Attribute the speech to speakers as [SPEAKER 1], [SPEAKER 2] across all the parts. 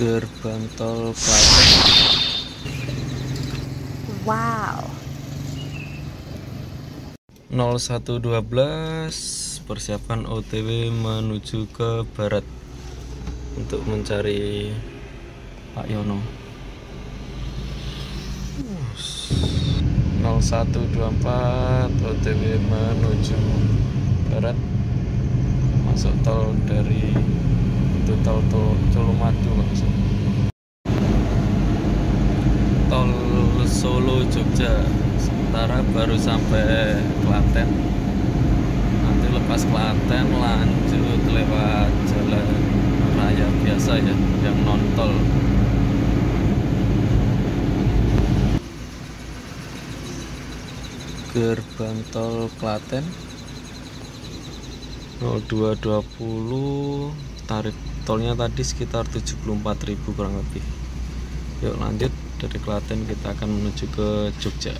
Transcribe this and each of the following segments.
[SPEAKER 1] gerbang tol Klaten
[SPEAKER 2] Wow.
[SPEAKER 1] 0112 persiapan OTW menuju ke barat untuk mencari Pak Yono 0124 OTW menuju barat masuk tol dari tol tol Colomadu langsung tol Solo Jogja. Sementara baru sampai Klaten. Nanti lepas Klaten lanjut lewat jalan raya biasa ya yang non tol gerbang tol Klaten. 0220 tarif tolnya tadi sekitar 74.000 kurang lebih. Yuk lanjut dari Klaten kita akan menuju ke Jogja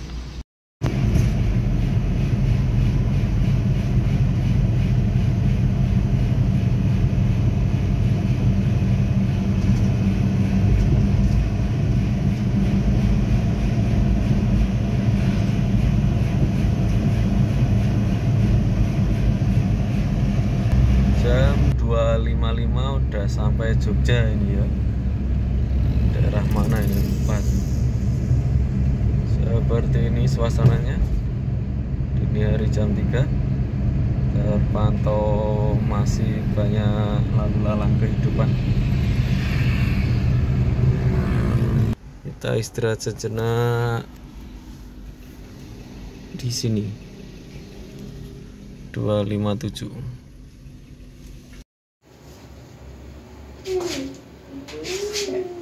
[SPEAKER 1] jam 2.55 udah sampai Jogja ini ya. Daerah mana ini? Pas seperti ini suasananya. Dini hari jam 3 terpantau masih banyak lalu lalang kehidupan. Kita istirahat sejenak di sini. 257 Okay.